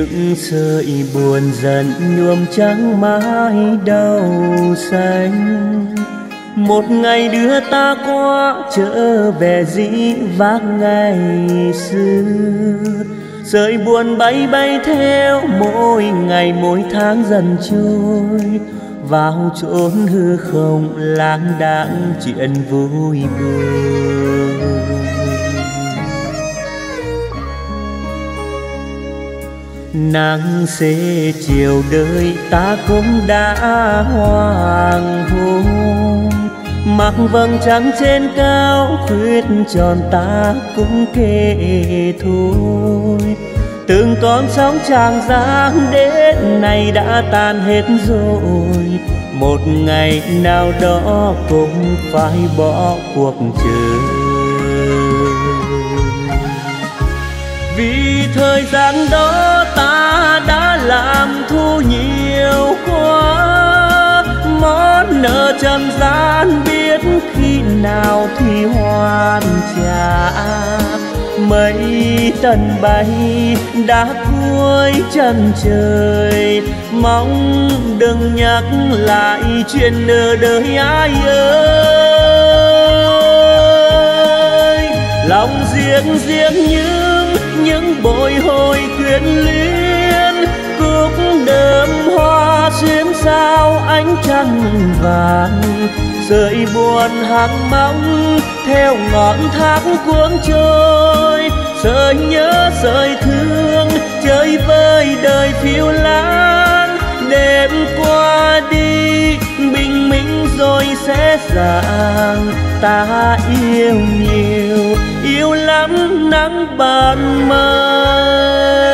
những sợi buồn giận nhuộm trắng mái đầu xanh. Một ngày đưa ta qua, trở về dĩ vãng ngày xưa. Sợi buồn bay bay theo mỗi ngày, mỗi tháng dần trôi. Vào chốn hư không lang đãng, chuyện vui buồn. Nắng xế chiều đời ta cũng đã hoàng hôn. Mặc vầng trăng trên cao khuyết tròn ta cũng kệ thôi. Từng con sóng tràng giang đến nay đã tan hết rồi. Một ngày nào đó cũng phải bỏ cuộc chơi vì thời gian đó ta đã làm thu nhiều quá. Món nợ trần gian biết khi nào thì hoàn trả. Mây tần bay đã cuối chân trời. Mong đừng nhắc lại chuyện nợ đời ai ơi. Lòng riêng riêng như những bồi hồi quyến luyến cúc đơm hoa xuyên sao ánh trăng vàng. Sợi buồn hàng mong, theo ngọn thác cuốn trôi. Sợi nhớ, sợi thương, chơi vơi đời phiêu lãng rồi sẽ rạng ta yêu nhiều yêu lắm nắng ban mai.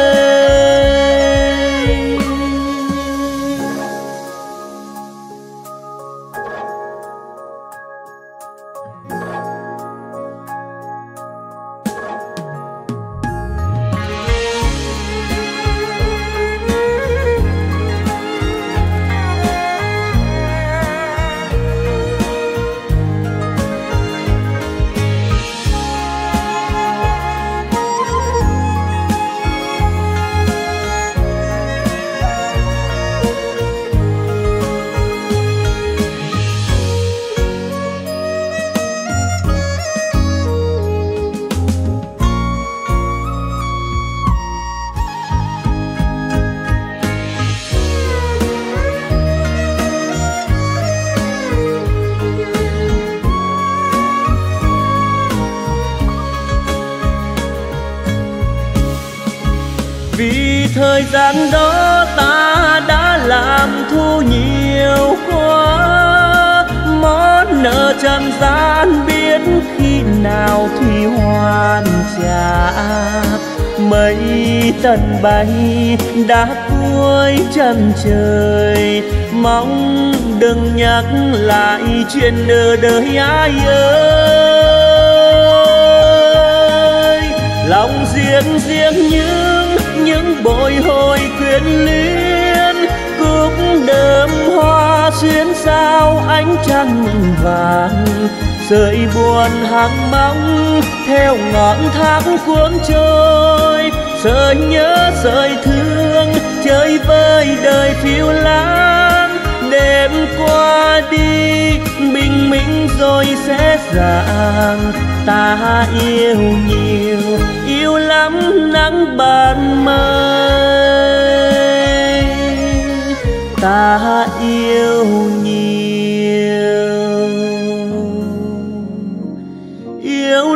Thời gian đó ta đã làm thu nhiều quá. Món nợ trần gian biết khi nào thì hoàn trả. Mây tần bay đã cuối chân trời. Mong đừng nhắc lại chuyện nợ đời ai ơi. Lòng riêng riêng như quyến luyến cúc đơm hoa xuyên sao ánh trăng vàng. Sợi buồn hàng mong theo ngọn thác cuốn trôi. Sợi nhớ sợi thương, chơi vơi đời phiêu lãng đêm qua đi, bình minh rồi sẽ rạng. Ta yêu nhiều, yêu lắm, nắng 有